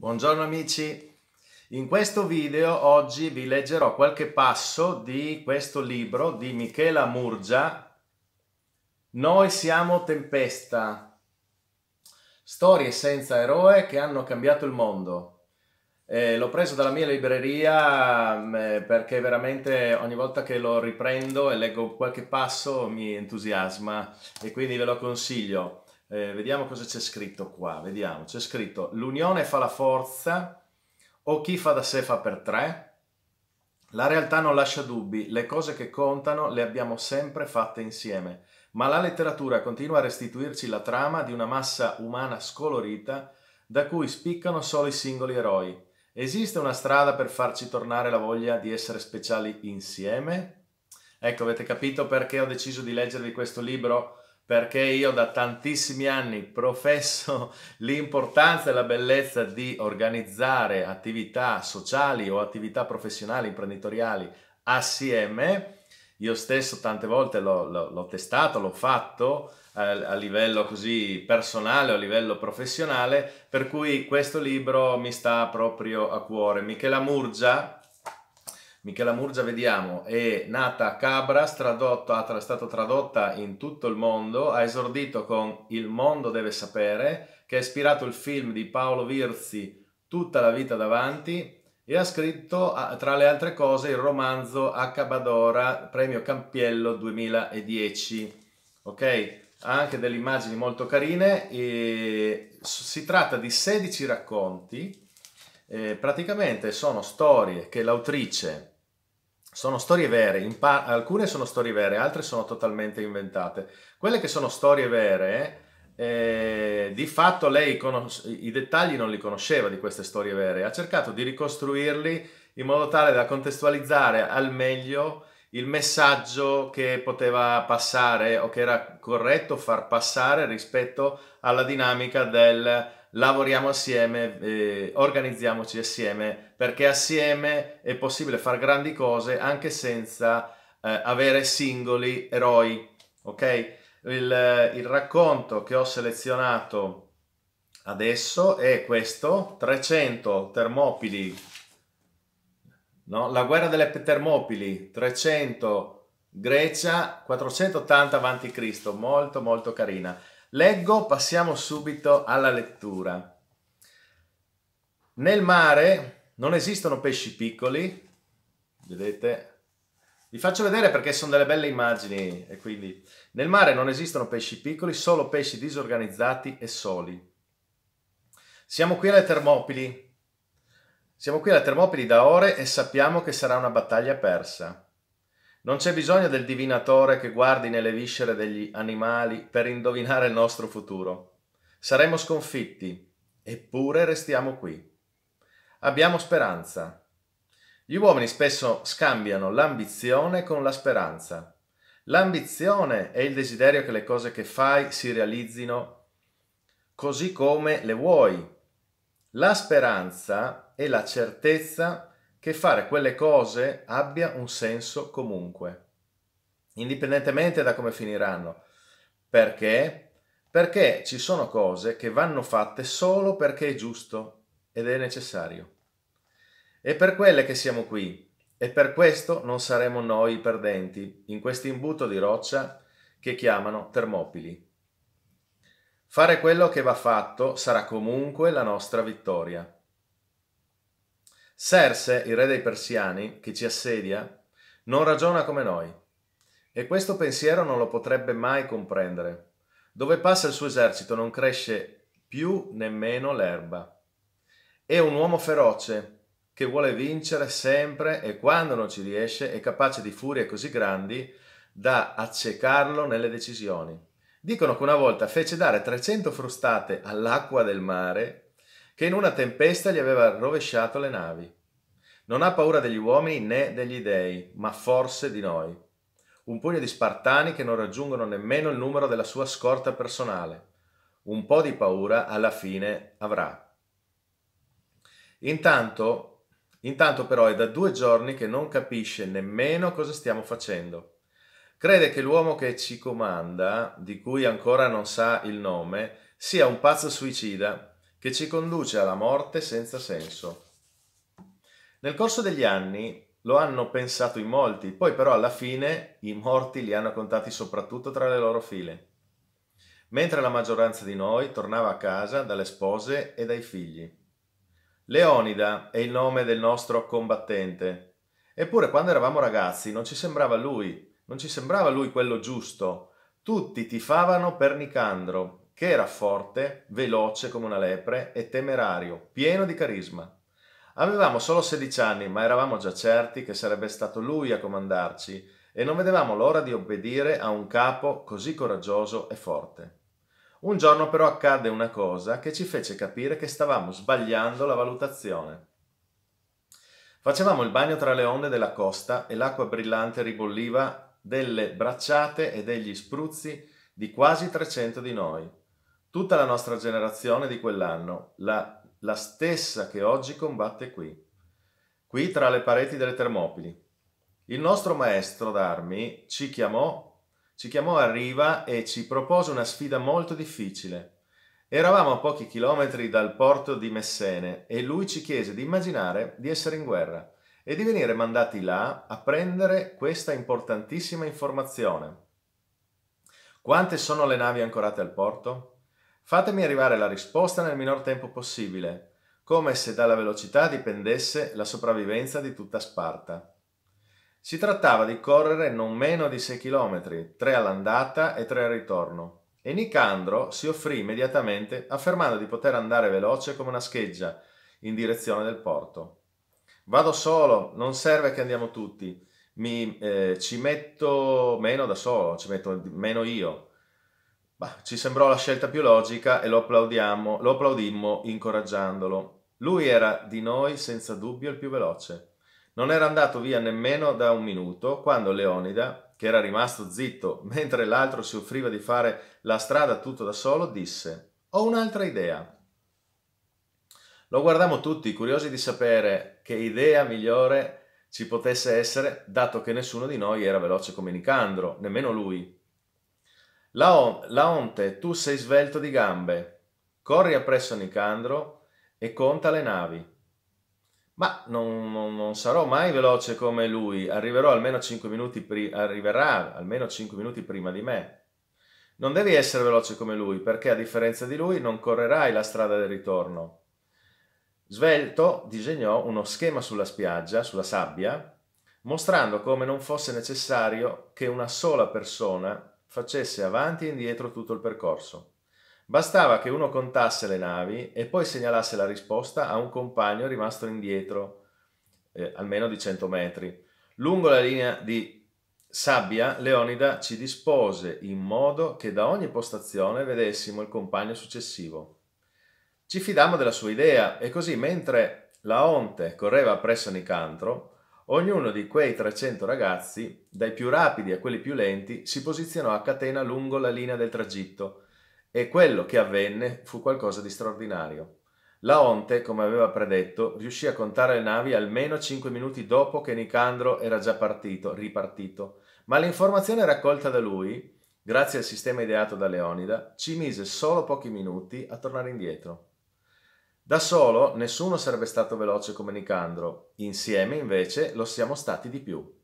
Buongiorno amici, in questo video oggi vi leggerò qualche passo di questo libro di Michela Murgia, Noi siamo tempesta, storie senza eroe che hanno cambiato il mondo. Eh, l'ho preso dalla mia libreria mm, eh, perché veramente ogni volta che lo riprendo e leggo qualche passo mi entusiasma e quindi ve lo consiglio. Eh, vediamo cosa c'è scritto qua, vediamo, c'è scritto l'unione fa la forza o chi fa da sé fa per tre. La realtà non lascia dubbi, le cose che contano le abbiamo sempre fatte insieme, ma la letteratura continua a restituirci la trama di una massa umana scolorita da cui spiccano solo i singoli eroi. Esiste una strada per farci tornare la voglia di essere speciali insieme? Ecco, avete capito perché ho deciso di leggervi questo libro? Perché io da tantissimi anni professo l'importanza e la bellezza di organizzare attività sociali o attività professionali, imprenditoriali assieme. Io stesso tante volte l'ho, testato, l'ho fatto a, a livello così personale o a livello professionale, per cui questo libro mi sta proprio a cuore. Michela Murgia, Michela Murgia, vediamo, è nata a Cabras, tradotto, è stata tradotta in tutto il mondo, ha esordito con Il mondo deve sapere, che ha ispirato il film di Paolo Virzi, Tutta la vita davanti, e ha scritto, tra le altre cose, il romanzo Accabadora, premio Campiello 2010. Ok? Ha anche delle immagini molto carine. E si tratta di 16 racconti. Eh, praticamente sono storie che l'autrice sono storie vere, pa- alcune sono storie vere, altre sono totalmente inventate. Quelle che sono storie vere, eh, di fatto lei conos- i dettagli non li conosceva di queste storie vere, ha cercato di ricostruirli in modo tale da contestualizzare al meglio il messaggio che poteva passare o che era corretto far passare rispetto alla dinamica del lavoriamo assieme, eh, organizziamoci assieme, perché assieme è possibile fare grandi cose anche senza eh, avere singoli eroi. Ok? Il, il racconto che ho selezionato adesso è questo, 300 Termopili, no? la guerra delle Termopili, 300 Grecia, 480 a.C., molto molto carina. Leggo, passiamo subito alla lettura. Nel mare non esistono pesci piccoli, vedete? Vi faccio vedere perché sono delle belle immagini e quindi nel mare non esistono pesci piccoli, solo pesci disorganizzati e soli. Siamo qui alle Termopili. Siamo qui alle Termopili da ore e sappiamo che sarà una battaglia persa. Non c'è bisogno del divinatore che guardi nelle viscere degli animali per indovinare il nostro futuro. Saremo sconfitti, eppure restiamo qui. Abbiamo speranza. Gli uomini spesso scambiano l'ambizione con la speranza. L'ambizione è il desiderio che le cose che fai si realizzino così come le vuoi. La speranza è la certezza che fare quelle cose abbia un senso comunque, indipendentemente da come finiranno. Perché? Perché ci sono cose che vanno fatte solo perché è giusto ed è necessario. È per quelle che siamo qui e per questo non saremo noi i perdenti in questo imbuto di roccia che chiamano Termopili. Fare quello che va fatto sarà comunque la nostra vittoria. Serse, il re dei persiani, che ci assedia, non ragiona come noi, e questo pensiero non lo potrebbe mai comprendere. Dove passa il suo esercito non cresce più nemmeno l'erba. È un uomo feroce che vuole vincere sempre e quando non ci riesce è capace di furie così grandi da accecarlo nelle decisioni. Dicono che una volta fece dare 300 frustate all'acqua del mare che in una tempesta gli aveva rovesciato le navi. Non ha paura degli uomini né degli dei, ma forse di noi. Un pugno di spartani che non raggiungono nemmeno il numero della sua scorta personale. Un po' di paura alla fine avrà. Intanto, intanto però è da due giorni che non capisce nemmeno cosa stiamo facendo. Crede che l'uomo che ci comanda, di cui ancora non sa il nome, sia un pazzo suicida che ci conduce alla morte senza senso. Nel corso degli anni lo hanno pensato in molti, poi però alla fine i morti li hanno contati soprattutto tra le loro file, mentre la maggioranza di noi tornava a casa dalle spose e dai figli. Leonida è il nome del nostro combattente, eppure quando eravamo ragazzi non ci sembrava lui, non ci sembrava lui quello giusto. Tutti tifavano per Nicandro, che era forte, veloce come una lepre e temerario, pieno di carisma. Avevamo solo 16 anni, ma eravamo già certi che sarebbe stato lui a comandarci e non vedevamo l'ora di obbedire a un capo così coraggioso e forte. Un giorno però accadde una cosa che ci fece capire che stavamo sbagliando la valutazione. Facevamo il bagno tra le onde della costa e l'acqua brillante ribolliva delle bracciate e degli spruzzi di quasi 300 di noi. Tutta la nostra generazione di quell'anno, la la stessa che oggi combatte qui, qui tra le pareti delle Termopili. Il nostro maestro d'armi ci chiamò, ci chiamò a riva e ci propose una sfida molto difficile. Eravamo a pochi chilometri dal porto di Messene e lui ci chiese di immaginare di essere in guerra e di venire mandati là a prendere questa importantissima informazione. Quante sono le navi ancorate al porto? Fatemi arrivare la risposta nel minor tempo possibile, come se dalla velocità dipendesse la sopravvivenza di tutta Sparta. Si trattava di correre non meno di 6 km, 3 all'andata e 3 al ritorno, e Nicandro si offrì immediatamente affermando di poter andare veloce come una scheggia in direzione del porto. Vado solo, non serve che andiamo tutti, mi, eh, ci metto meno da solo, ci metto meno io, Bah, ci sembrò la scelta più logica e lo, lo applaudimmo incoraggiandolo. Lui era di noi senza dubbio il più veloce. Non era andato via nemmeno da un minuto quando Leonida, che era rimasto zitto mentre l'altro si offriva di fare la strada tutto da solo, disse Ho un'altra idea. Lo guardammo tutti, curiosi di sapere che idea migliore ci potesse essere, dato che nessuno di noi era veloce come Nicandro, nemmeno lui. Laon- Laonte, tu sei svelto di gambe, corri appresso Nicandro e conta le navi. Ma non, non, non sarò mai veloce come lui, arriverò almeno 5 minuti pri- arriverà almeno 5 minuti prima di me. Non devi essere veloce come lui, perché a differenza di lui non correrai la strada del ritorno. Svelto disegnò uno schema sulla spiaggia, sulla sabbia, mostrando come non fosse necessario che una sola persona facesse avanti e indietro tutto il percorso. Bastava che uno contasse le navi e poi segnalasse la risposta a un compagno rimasto indietro eh, almeno di 100 metri. Lungo la linea di sabbia, Leonida ci dispose in modo che da ogni postazione vedessimo il compagno successivo. Ci fidammo della sua idea e così mentre Laonte correva appresso Nicantro, Ognuno di quei 300 ragazzi, dai più rapidi a quelli più lenti, si posizionò a catena lungo la linea del tragitto e quello che avvenne fu qualcosa di straordinario. Laonte, come aveva predetto, riuscì a contare le navi almeno 5 minuti dopo che Nicandro era già partito, ripartito, ma l'informazione raccolta da lui, grazie al sistema ideato da Leonida, ci mise solo pochi minuti a tornare indietro. Da solo nessuno sarebbe stato veloce come Nicandro, insieme invece lo siamo stati di più.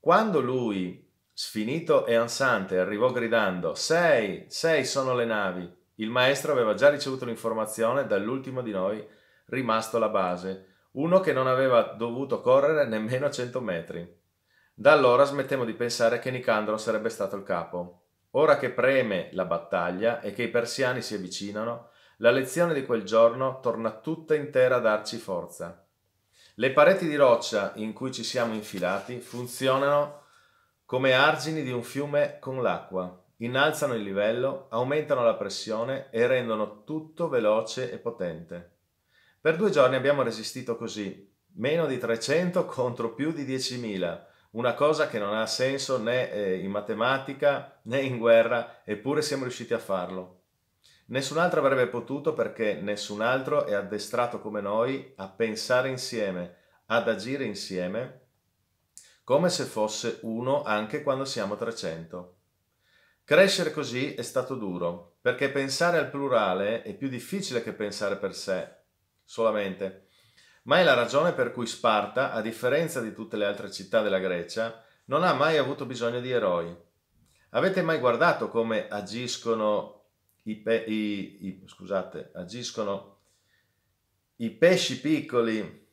Quando lui, sfinito e ansante, arrivò gridando Sei, sei sono le navi, il maestro aveva già ricevuto l'informazione dall'ultimo di noi rimasto alla base, uno che non aveva dovuto correre nemmeno cento metri. Da allora smettemmo di pensare che Nicandro sarebbe stato il capo. Ora che preme la battaglia e che i persiani si avvicinano, la lezione di quel giorno torna tutta intera a darci forza. Le pareti di roccia in cui ci siamo infilati funzionano come argini di un fiume con l'acqua, innalzano il livello, aumentano la pressione e rendono tutto veloce e potente. Per due giorni abbiamo resistito così, meno di 300 contro più di 10.000, una cosa che non ha senso né eh, in matematica né in guerra, eppure siamo riusciti a farlo. Nessun altro avrebbe potuto perché nessun altro è addestrato come noi a pensare insieme, ad agire insieme, come se fosse uno anche quando siamo 300. Crescere così è stato duro, perché pensare al plurale è più difficile che pensare per sé solamente. Ma è la ragione per cui Sparta, a differenza di tutte le altre città della Grecia, non ha mai avuto bisogno di eroi. Avete mai guardato come agiscono i, pe- i, i, scusate, agiscono i pesci piccoli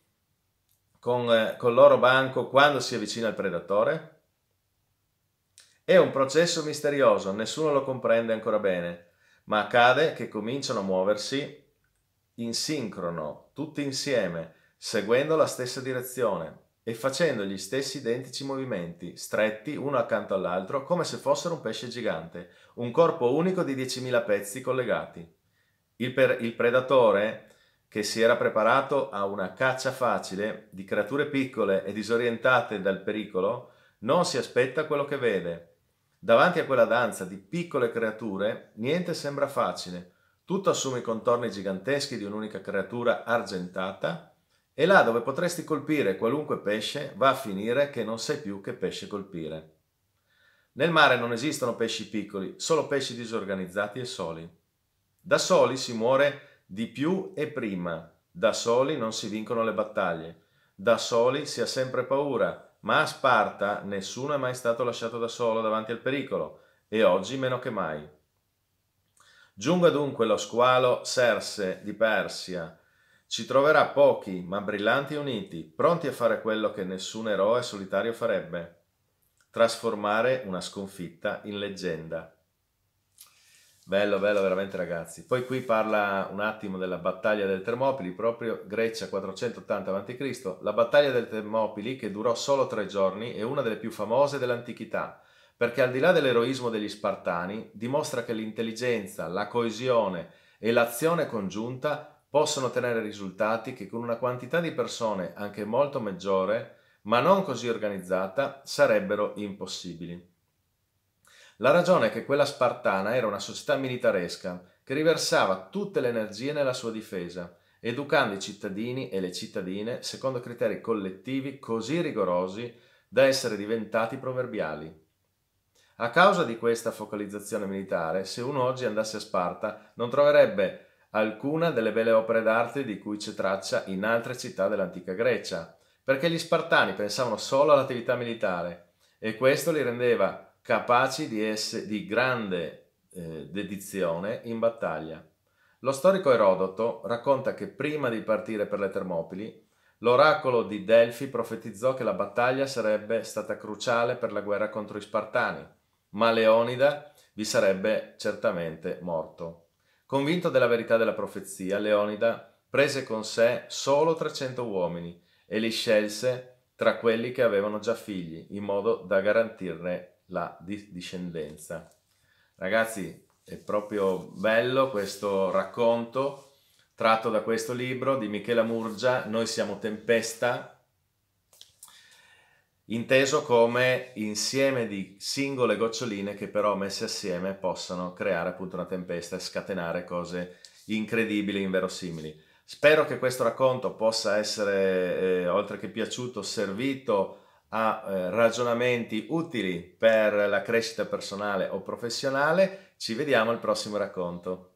con, eh, con il loro banco quando si avvicina il predatore? È un processo misterioso, nessuno lo comprende ancora bene, ma accade che cominciano a muoversi in sincrono, tutti insieme, seguendo la stessa direzione e facendo gli stessi identici movimenti, stretti uno accanto all'altro, come se fossero un pesce gigante, un corpo unico di 10.000 pezzi collegati. Il, per- il predatore, che si era preparato a una caccia facile di creature piccole e disorientate dal pericolo, non si aspetta quello che vede. Davanti a quella danza di piccole creature, niente sembra facile. Tutto assume i contorni giganteschi di un'unica creatura argentata e là dove potresti colpire qualunque pesce va a finire che non sai più che pesce colpire. Nel mare non esistono pesci piccoli, solo pesci disorganizzati e soli. Da soli si muore di più e prima, da soli non si vincono le battaglie, da soli si ha sempre paura, ma a Sparta nessuno è mai stato lasciato da solo davanti al pericolo, e oggi meno che mai. Giunga dunque lo squalo Serse di Persia, ci troverà pochi, ma brillanti e uniti, pronti a fare quello che nessun eroe solitario farebbe, trasformare una sconfitta in leggenda. Bello, bello veramente ragazzi. Poi qui parla un attimo della battaglia del Termopili, proprio Grecia 480 a.C. La battaglia del Termopili, che durò solo tre giorni, è una delle più famose dell'antichità, perché al di là dell'eroismo degli Spartani, dimostra che l'intelligenza, la coesione e l'azione congiunta possono ottenere risultati che con una quantità di persone anche molto maggiore, ma non così organizzata, sarebbero impossibili. La ragione è che quella spartana era una società militaresca che riversava tutte le energie nella sua difesa, educando i cittadini e le cittadine secondo criteri collettivi così rigorosi da essere diventati proverbiali. A causa di questa focalizzazione militare, se uno oggi andasse a Sparta non troverebbe alcuna delle belle opere d'arte di cui c'è traccia in altre città dell'antica Grecia, perché gli Spartani pensavano solo all'attività militare e questo li rendeva capaci di, essere, di grande eh, dedizione in battaglia. Lo storico Erodoto racconta che prima di partire per le Termopili, l'oracolo di Delfi profetizzò che la battaglia sarebbe stata cruciale per la guerra contro i Spartani, ma Leonida vi sarebbe certamente morto. Convinto della verità della profezia, Leonida prese con sé solo 300 uomini e li scelse tra quelli che avevano già figli, in modo da garantirne la discendenza. Ragazzi, è proprio bello questo racconto tratto da questo libro di Michela Murgia, Noi siamo tempesta, inteso come insieme di singole goccioline che però messe assieme possano creare appunto una tempesta e scatenare cose incredibili, inverosimili. Spero che questo racconto possa essere, eh, oltre che piaciuto, servito a eh, ragionamenti utili per la crescita personale o professionale. Ci vediamo al prossimo racconto.